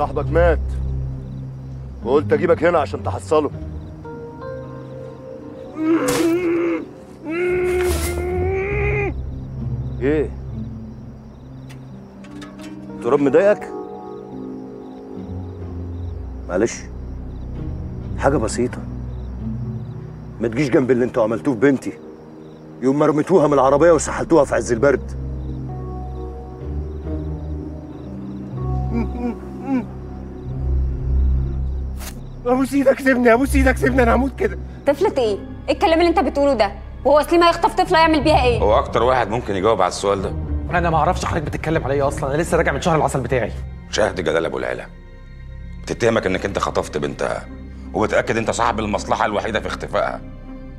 صاحبك مات. وقلت أجيبك هنا عشان تحصله. إيه؟ تراب مضايقك؟ معلش. حاجة بسيطة. ما تجيش جنب اللي أنتوا عملتوه في بنتي. يوم ما رميتوها من العربية وسحلتوها في عز البرد. ابوس إيدك سيبني ابوس إيدك سيبني أنا هموت كده طفلة إيه؟ إيه الكلام اللي أنت بتقوله ده؟ وهو سليم هيخطف طفلة يعمل بيها إيه؟ هو أكتر واحد ممكن يجاوب على السؤال ده أنا ما أعرفش حضرتك بتتكلم على إيه أصلا أنا لسه راجع من شهر العسل بتاعي شاهد جلال أبو العلا بتتهمك إنك أنت خطفت بنتها وبتأكد أنت صاحب المصلحة الوحيدة في اختفائها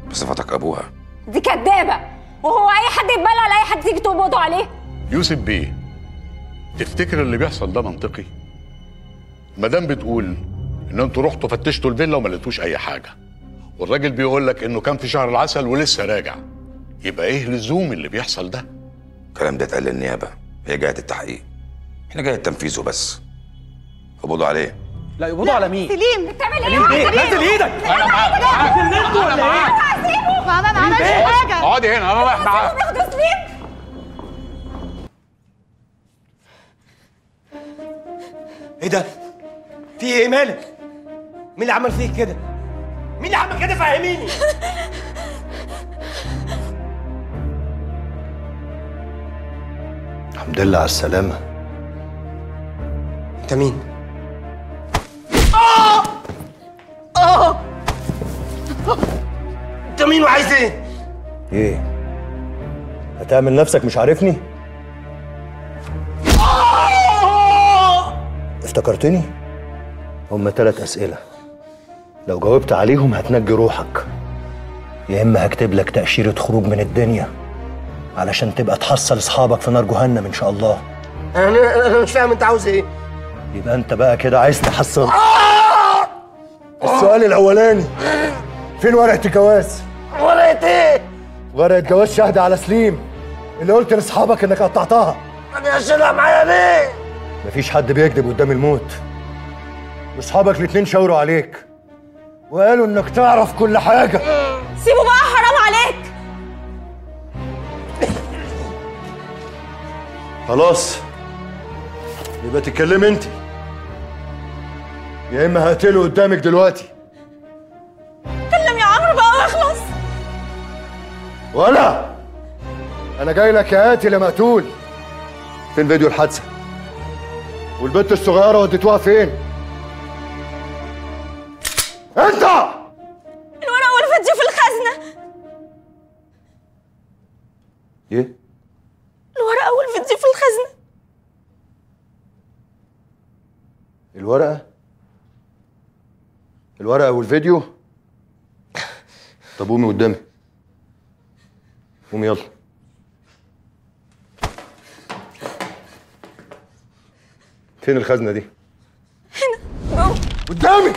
بصفتك أبوها دي كدابة وهو أي حد يتبلى على أي حد تيجي تقبضوا عليه؟ يوسف بيه تفتكر اللي بيحصل ده منطقي مدام بتقول ان أنتوا رحتوا فتشتوا الفيلا وما لقيتوش اي حاجة. والراجل بيقول لك انه كان في شهر العسل ولسه راجع. يبقى إيه لزوم اللي بيحصل ده؟ الكلام ده اتقال للنيابة. هي جهه التحقيق. إحنا جهه تنفيذه بس. قبضوا عليه. لا يقبضوا على مين؟ سليم بتعمل إيه؟ سليم. بيه نزل إيدك أنا معاك جننتوا ولا إيه؟ ماما ما عملش حاجة. اقعدي هنا أنا رايح معاك. بياخدوا سليم إيه ده؟ في إيه مالك؟ مين اللي عمل فيك كده؟ مين اللي عمل كده؟ فهميني. الحمد لله على السلامة. انت مين؟ آه! آه! انت مين وعايز إيه؟ إيه؟ هتعمل نفسك مش عارفني؟ افتكرتني؟ هما ثلاث أسئلة. لو جاوبت عليهم هتنجي روحك. يا إما هكتب لك تأشيرة خروج من الدنيا علشان تبقى تحصل أصحابك في نار جهنم إن شاء الله. أنا أنا مش فاهم أنت عاوز إيه. يبقى أنت بقى كده عايز تحصل. السؤال الأولاني فين ورقة الجواز؟ ورقة إيه؟ ورقة جواز شهد على سليم اللي قلت لأصحابك إنك قطعتها. أنا اشيلها معايا ليه؟ مفيش حد بيكذب قدام الموت. وأصحابك الاتنين شاوروا عليك. وقالوا إنك تعرف كل حاجة. سيبه بقى حرام عليك. خلاص. يبقى تتكلم انت. يا إما هقتله قدامك دلوقتي. كلم يا عمرو بقى واخلص ولا. أنا جاي لك يا قاتل يا مقتول فين فيديو الحادثة. والبنت الصغيرة وديتوها فين؟ إيه؟ الورقة والفيديو في الخزنة الورقة؟ الورقة والفيديو طب قومي قدامي. قومي يلا. فين الخزنة دي؟ جوه قدامي!